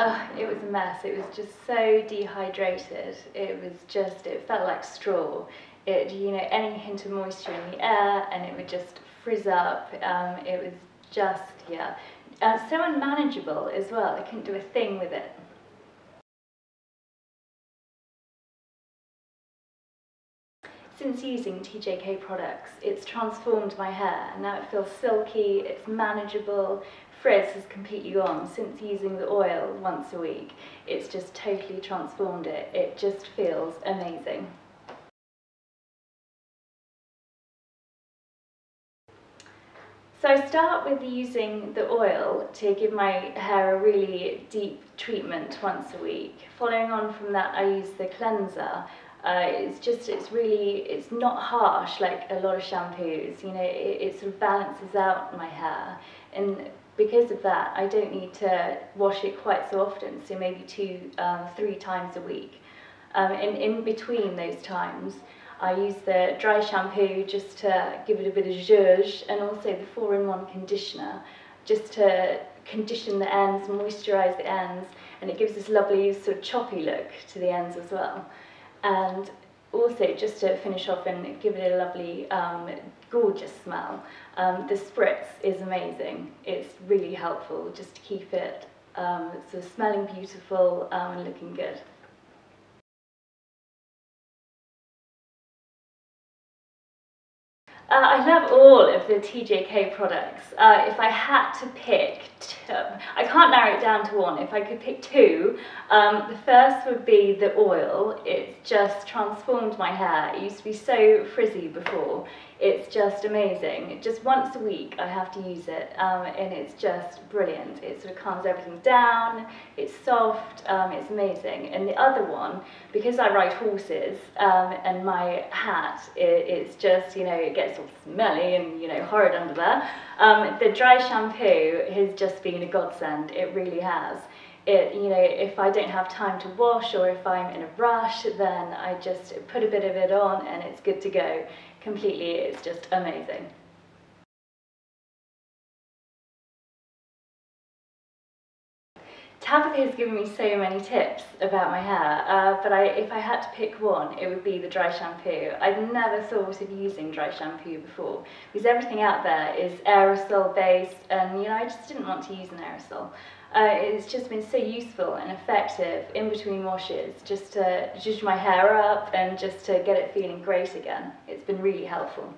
Oh, it was a mess. It was just so dehydrated. It was just, it felt like straw. It, you know, any hint of moisture in the air and it would just frizz up. Um, it was just, yeah. Uh, so unmanageable as well. I couldn't do a thing with it. Since using TJK products, it's transformed my hair. Now it feels silky, it's manageable, frizz has completely gone. Since using the oil once a week, it's just totally transformed it. It just feels amazing. So I start with using the oil to give my hair a really deep treatment once a week. Following on from that, I use the cleanser uh, it's just, it's really, it's not harsh like a lot of shampoos, you know, it, it sort of balances out my hair. And because of that, I don't need to wash it quite so often, so maybe two, um, three times a week. Um, and in between those times, I use the dry shampoo just to give it a bit of zhuzh and also the 4-in-1 conditioner just to condition the ends, moisturise the ends, and it gives this lovely sort of choppy look to the ends as well. And also, just to finish off and give it a lovely, um, gorgeous smell, um, the spritz is amazing. It's really helpful just to keep it um, of smelling beautiful um, and looking good. Uh, I love all of the TJK products. Uh, if I had to pick, I can't narrow it down to one. If I could pick two, um, the first would be the oil. It's just transformed my hair. It used to be so frizzy before. It's just amazing. Just once a week I have to use it um, and it's just brilliant. It sort of calms everything down, it's soft, um, it's amazing. And the other one, because I ride horses um, and my hat, it, it's just, you know, it gets smelly and, you know, horrid under there. Um, the dry shampoo has just been a godsend, it really has. It, you know, if I don't have time to wash or if I'm in a rush, then I just put a bit of it on and it's good to go completely. It's just amazing. Tabitha has given me so many tips about my hair, uh, but I, if I had to pick one, it would be the dry shampoo. I'd never thought of using dry shampoo before, because everything out there is aerosol based, and you know, I just didn't want to use an aerosol. Uh, it's just been so useful and effective in between washes just to zhuzh my hair up and just to get it feeling great again. It's been really helpful.